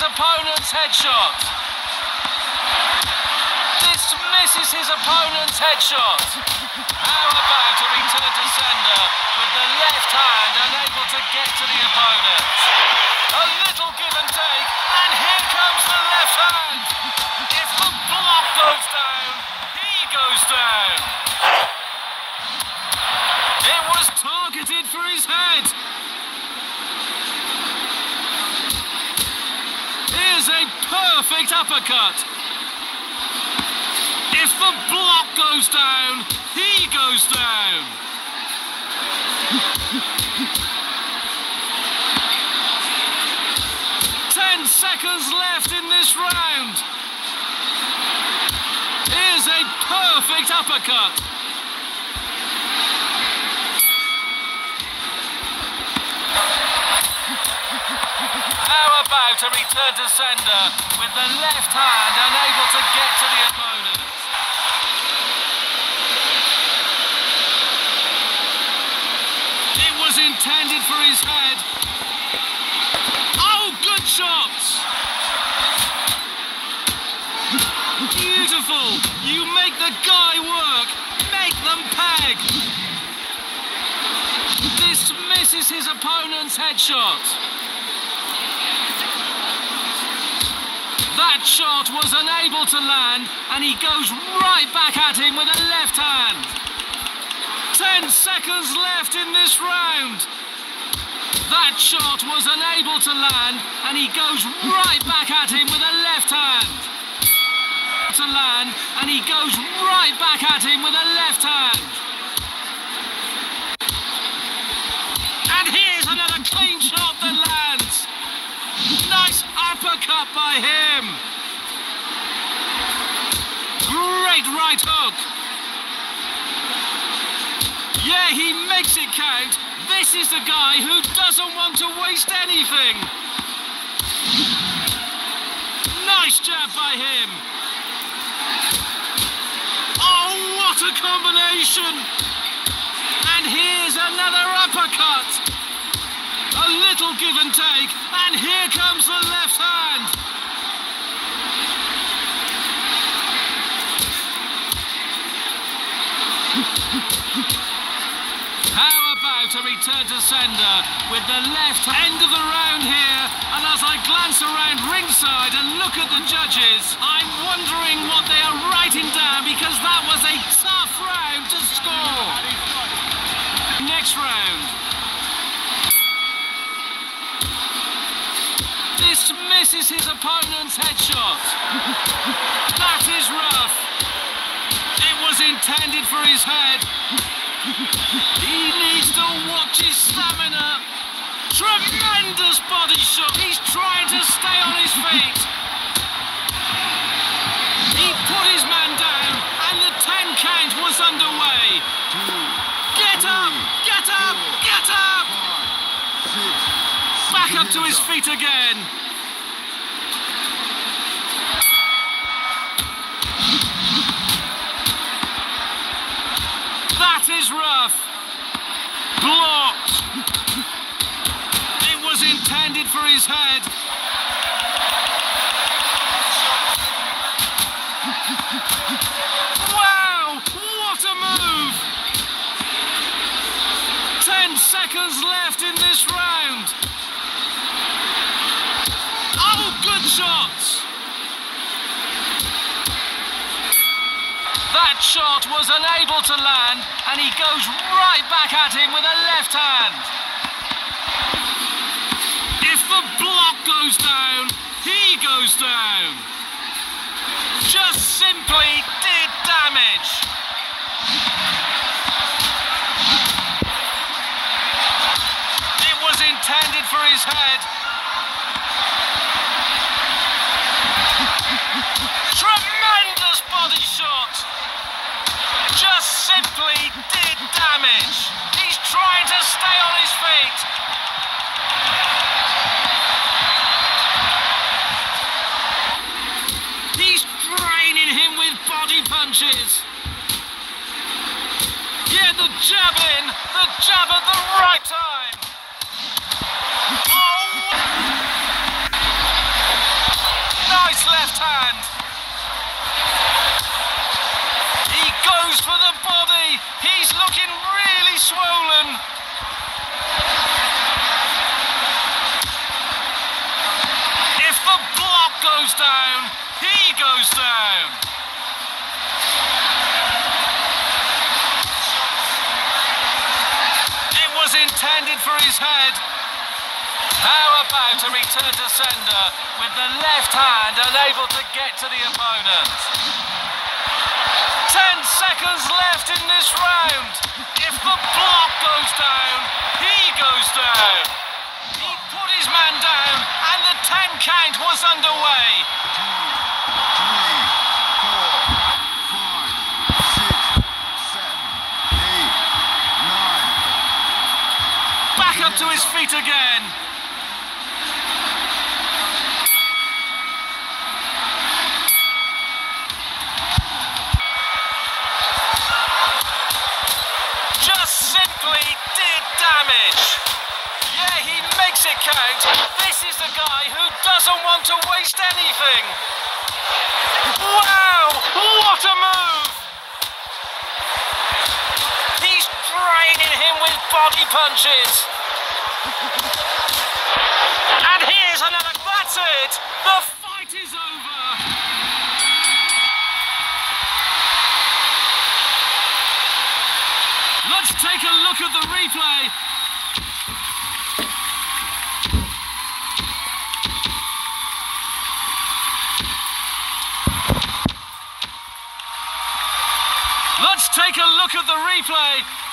his opponent's headshot. Dismisses his opponent's headshot. How about a return to with the left hand unable to get to the opponent? A little give and take, and here comes the left hand. If the block goes down, he goes down. It was targeted for his head. Here's a perfect uppercut. If the block goes down, he goes down. Ten seconds left in this round. Here's a perfect uppercut. A return to sender with the left hand unable to get to the opponent? It was intended for his head. Oh, good shots! Beautiful! You make the guy work. Make them peg. Dismisses his opponent's headshot. That shot was unable to land, and he goes right back at him with a left hand. Ten seconds left in this round. That shot was unable to land, and he goes right back at him with a left hand. To land, and he goes right back at him with a left hand. Uppercut by him. Great right hook. Yeah, he makes it count. This is the guy who doesn't want to waste anything. Nice jab by him. Oh, what a combination. Little give and take, and here comes the left hand. How about a return to sender with the left end of the round here? And as I glance around ringside and look at the judges, I'm wondering what they are writing down because that was a tough Dismisses his opponent's headshot. That is rough. It was intended for his head. He needs to watch his stamina. Tremendous body shot. He's trying to stay on his feet. He put his man down, and the 10 count was underway. Get up! Get up! Get up! Back up to his feet again. For his head. Wow! What a move! Ten seconds left in this round. Oh, good shots! That shot was unable to land, and he goes right back at him with a left hand. The block goes down, he goes down. Just simply did damage. It was intended for his head. Tremendous body shot. Just simply did damage. He's trying to stay on his feet. lunges. Yeah, the jab in, the jab at the right time. Oh! Nice left hand. He goes for the body. He's looking really swollen. If the block goes down, he goes down. Intended for his head. How about a return to sender with the left hand unable to get to the opponent? Ten seconds left in this round. If the block goes down, he goes down. He put his man down and the ten count was underway. Feet again. Just simply did damage. Yeah, he makes it count. This is the guy who doesn't want to waste anything. Wow, what a move! He's draining him with body punches. And here's another. That's it. The fight is over. Let's take a look at the replay. Let's take a look at the replay.